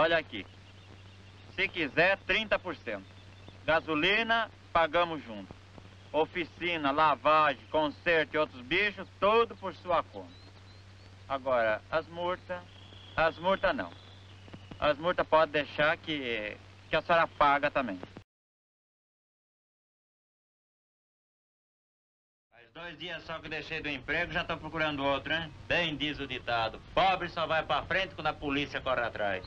Olha aqui. Se quiser, 30%. Gasolina, pagamos junto. Oficina, lavagem, conserto e outros bichos, tudo por sua conta. Agora, as multas, as multas não. As multas pode deixar que, que a senhora paga também. Faz dois dias só que deixei do emprego, já estou procurando outro, hein? Bem diz o ditado. Pobre só vai pra frente quando a polícia corre atrás.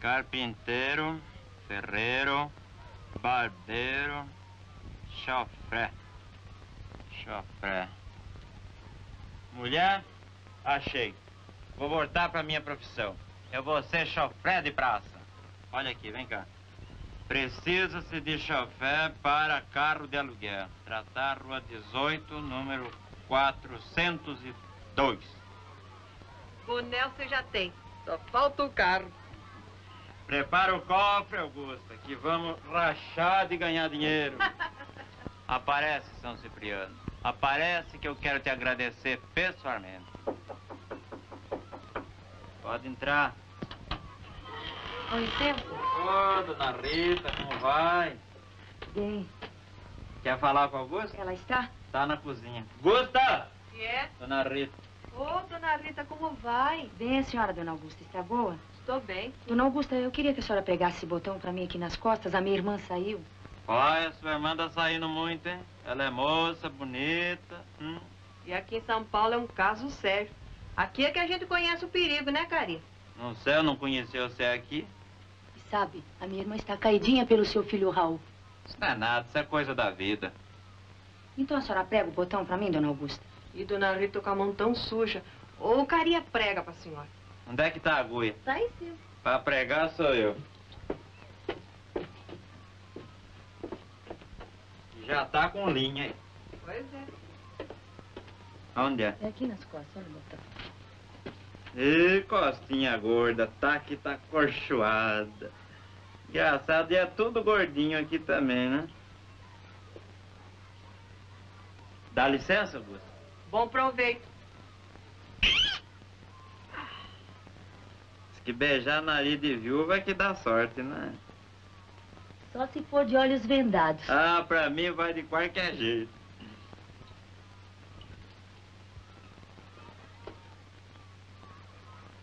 Carpinteiro, ferreiro, barbeiro, chofré. Chofré. Mulher, achei. Vou voltar pra minha profissão. Eu vou ser chofré de praça. Olha aqui, vem cá. Precisa-se de chofé para carro de aluguel. Tratar Rua 18, número 402. Boné você já tem. Só falta o carro. Prepara o cofre, Augusta, que vamos rachar de ganhar dinheiro. Aparece, São Cipriano. Aparece que eu quero te agradecer pessoalmente. Pode entrar. Com licença. Ô, dona Rita, como vai? Bem, Quer falar com a Augusta? ela está? Tá na cozinha. Gusta! Que é? Dona Rita. Ô, dona Rita, como vai? Bem, a senhora, dona Augusta, está boa? Estou bem. Dona Augusta, eu queria que a senhora pregasse esse botão pra mim aqui nas costas. A minha irmã saiu. Olha, sua irmã tá saindo muito, hein? Ela é moça, bonita. Hum. E aqui em São Paulo é um caso sério. Aqui é que a gente conhece o perigo, né, Cari? Não sei, eu não conheci você aqui. E sabe, a minha irmã está caidinha pelo seu filho Raul. Isso não é nada, isso é coisa da vida. Então a senhora prega o botão pra mim, dona Augusta? E dona Rita com a mão tão suja. Ô, Caria prega pra senhora. Onde é que tá a agulha? Tá aí sim. Pra pregar sou eu. Já tá com linha aí. Pois é. Onde é? É aqui nas costas, olha o botão. Ê, costinha gorda, tá que tá corchoada. Engraçado, e é tudo gordinho aqui também, né? Dá licença, Augusto? Bom proveito. Que beijar nariz de viúva é que dá sorte, né? Só se for de olhos vendados. Ah, pra mim vai de qualquer jeito.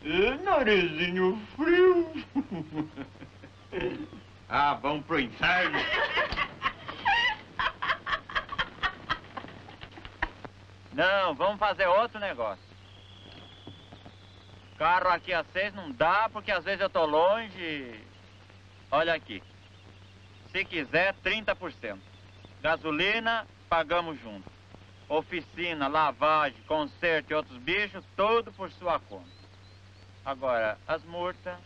Ê, narizinho frio. ah, vamos pro inferno. Não, vamos fazer outro negócio. Carro aqui a seis não dá, porque às vezes eu tô longe. Olha aqui. Se quiser, 30%. Gasolina, pagamos junto. Oficina, lavagem, conserto e outros bichos, tudo por sua conta. Agora, as multas,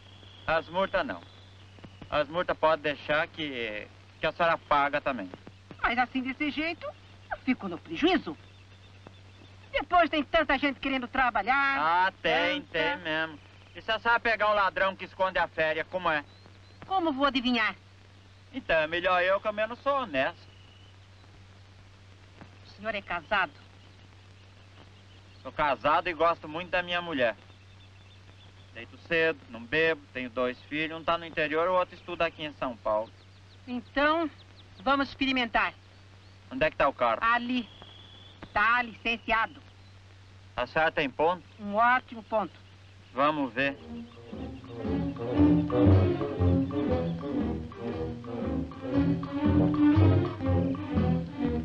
as multas não. As multas pode deixar que, que a senhora paga também. Mas assim, desse jeito, eu fico no prejuízo. Depois tem tanta gente querendo trabalhar. Ah, tem, tanta. tem mesmo. E se a senhora pegar um ladrão que esconde a férias, como é? Como vou adivinhar? Então, é melhor eu que eu menos sou honesto. O senhor é casado? Sou casado e gosto muito da minha mulher. Deito cedo, não bebo, tenho dois filhos, um tá no interior, o outro estuda aqui em São Paulo. Então, vamos experimentar. Onde é que tá o carro? Ali. Tá licenciado. A senhora tem ponto? Um ótimo ponto. Vamos ver.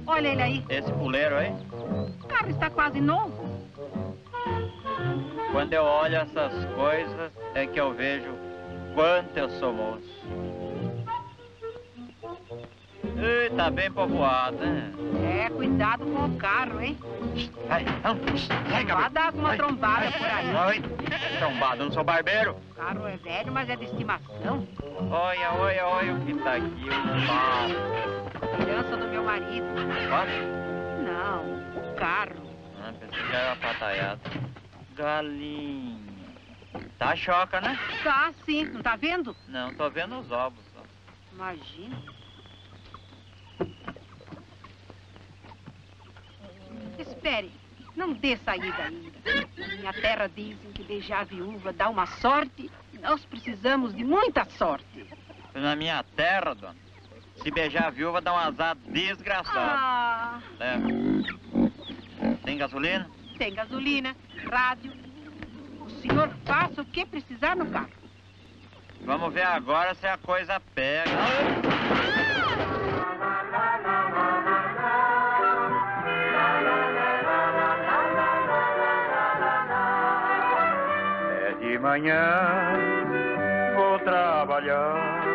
Olha ele aí. Esse puleiro aí, O carro está quase novo. quando eu olho essas coisas, é que eu vejo quanto eu sou moço. Ih, tá bem povoado, né? É, cuidado com o carro, hein? Sai, Vá dar uma Vai. trombada por aí. Oi, trombado, não sou barbeiro. O carro é velho, mas é de estimação. Olha, olha, olha o que tá aqui, o papo. Herança do meu marido. Ó, Não, o carro. Ah, pensei que era pataiado. Galinha. Tá choca, né? Tá sim, não tá vendo? Não, tô vendo os ovos. só. Imagina. Espere, não dê saída ainda. Minha terra dizem que beijar a viúva dá uma sorte. Nós precisamos de muita sorte. Na minha terra, dona, se beijar a viúva dá um azar desgraçado. Ah, É. Tem gasolina? tem gasolina, rádio. O senhor faça o que precisar no carro. Vamos ver agora se a coisa pega. Manhã, vou trabalhar.